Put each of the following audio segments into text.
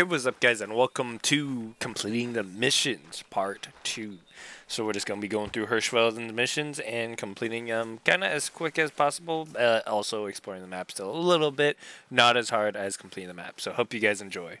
Hey, what's up, guys, and welcome to completing the missions part two. So we're just gonna be going through Hirschfeld and the missions and completing them kind of as quick as possible. Uh, also exploring the map still a little bit, not as hard as completing the map. So hope you guys enjoy.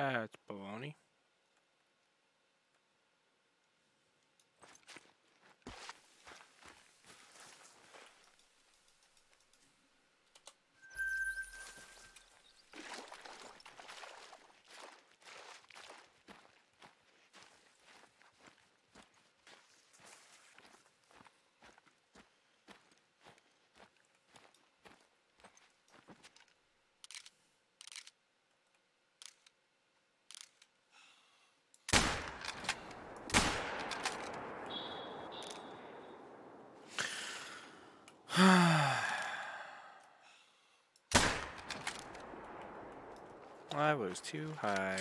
É, tipo, I was too high.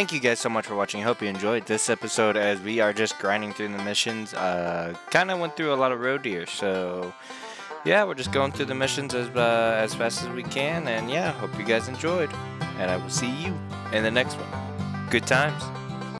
Thank you guys so much for watching. I hope you enjoyed this episode as we are just grinding through the missions. Uh, kind of went through a lot of roe deer, so yeah, we're just going through the missions as uh, as fast as we can. And yeah, hope you guys enjoyed. And I will see you in the next one. Good times.